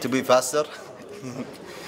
to be faster.